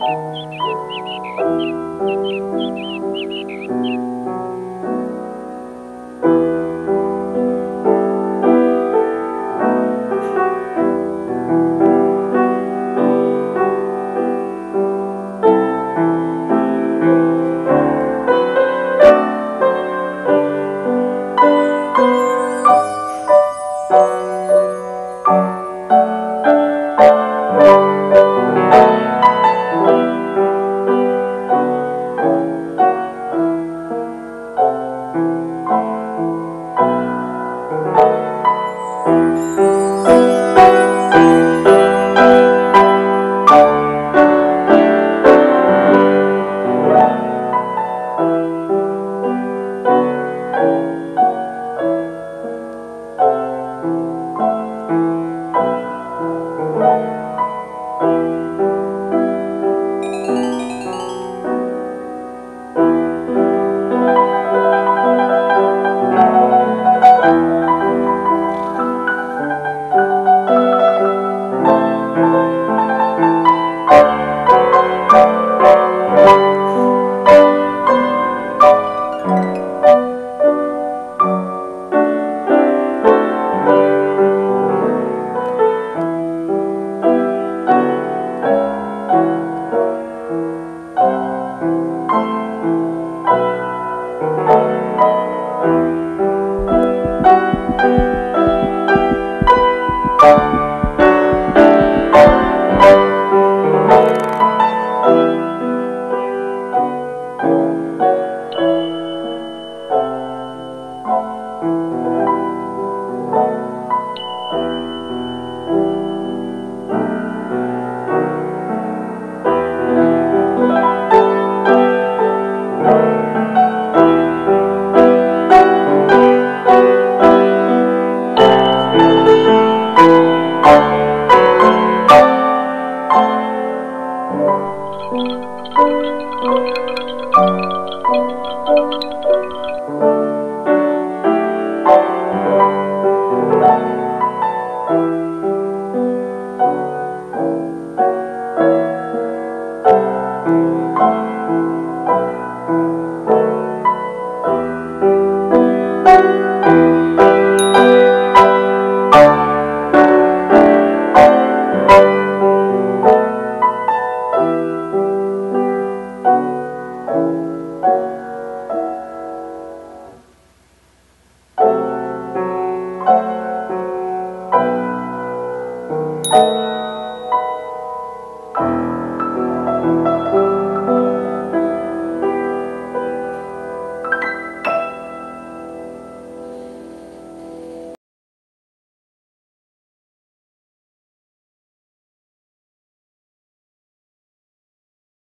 Thank you. Música